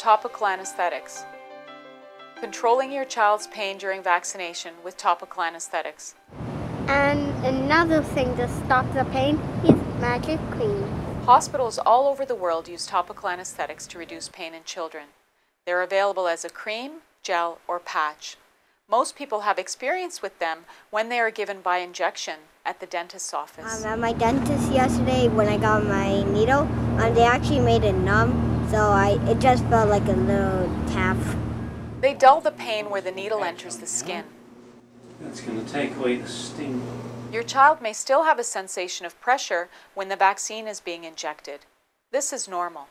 topical anesthetics. Controlling your child's pain during vaccination with topical anesthetics. And another thing to stop the pain is magic cream. Hospitals all over the world use topical anesthetics to reduce pain in children. They're available as a cream, gel, or patch. Most people have experience with them when they are given by injection at the dentist's office. Um, at my dentist yesterday, when I got my needle, um, they actually made it numb, so I it just felt like a little tap. They dull the pain where the needle enters the skin. That's going to take away the sting. Your child may still have a sensation of pressure when the vaccine is being injected. This is normal.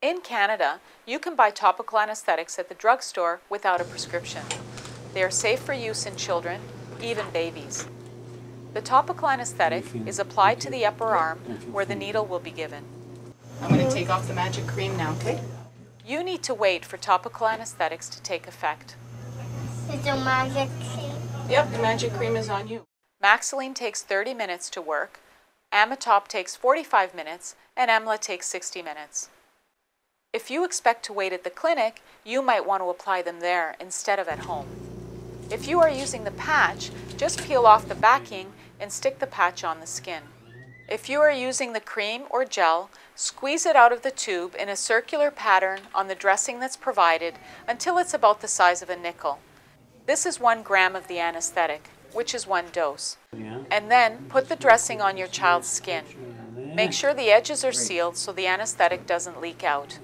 In Canada, you can buy topical anesthetics at the drugstore without a prescription. They are safe for use in children, even babies. The topical anesthetic is applied to the upper arm where the needle will be given. I'm going to take off the magic cream now, okay? You need to wait for topical anesthetics to take effect. It's a magic cream. Yep, the magic cream is on you. Maxilene takes 30 minutes to work, Ametop takes 45 minutes, and Emla takes 60 minutes. If you expect to wait at the clinic, you might want to apply them there instead of at home. If you are using the patch, just peel off the backing and stick the patch on the skin. If you are using the cream or gel, squeeze it out of the tube in a circular pattern on the dressing that's provided until it's about the size of a nickel. This is one gram of the anesthetic, which is one dose. And then put the dressing on your child's skin. Make sure the edges are sealed so the anesthetic doesn't leak out.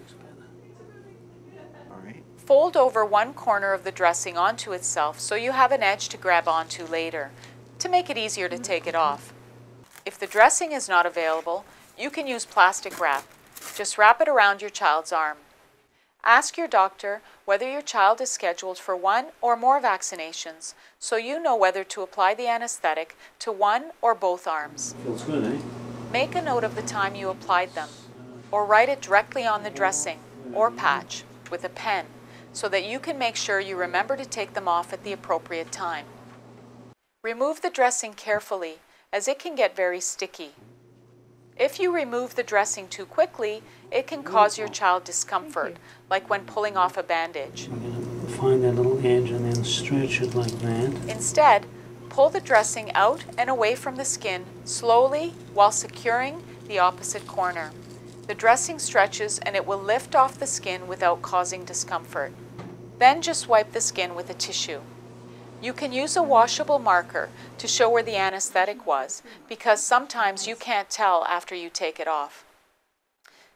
Fold over one corner of the dressing onto itself so you have an edge to grab onto later, to make it easier to take it off. If the dressing is not available, you can use plastic wrap. Just wrap it around your child's arm. Ask your doctor whether your child is scheduled for one or more vaccinations so you know whether to apply the anesthetic to one or both arms. Feels good, eh? Make a note of the time you applied them, or write it directly on the dressing or patch with a pen so that you can make sure you remember to take them off at the appropriate time. Remove the dressing carefully as it can get very sticky. If you remove the dressing too quickly, it can cause your child discomfort, like when pulling off a bandage. We're going to find that little edge and then stretch it like that. Instead, pull the dressing out and away from the skin slowly while securing the opposite corner. The dressing stretches and it will lift off the skin without causing discomfort. Then just wipe the skin with a tissue. You can use a washable marker to show where the anesthetic was because sometimes you can't tell after you take it off.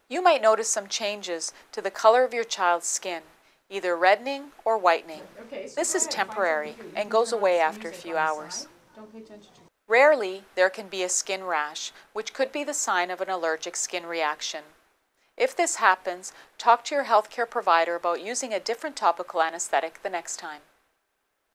You might notice some changes to the color of your child's skin, either reddening or whitening. This is temporary and goes away after a few hours. Don't pay attention to Rarely, there can be a skin rash, which could be the sign of an allergic skin reaction. If this happens, talk to your healthcare provider about using a different topical anesthetic the next time.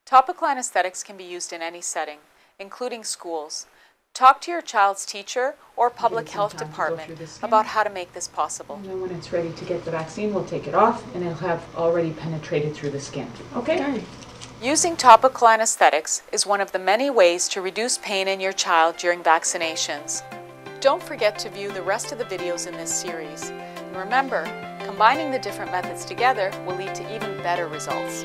Topical anesthetics can be used in any setting, including schools. Talk to your child's teacher or public health time to go department through the skin. about how to make this possible. And then when it's ready to get the vaccine, we'll take it off and it'll have already penetrated through the skin. Okay? Using topical anesthetics is one of the many ways to reduce pain in your child during vaccinations. Don't forget to view the rest of the videos in this series. And remember, combining the different methods together will lead to even better results.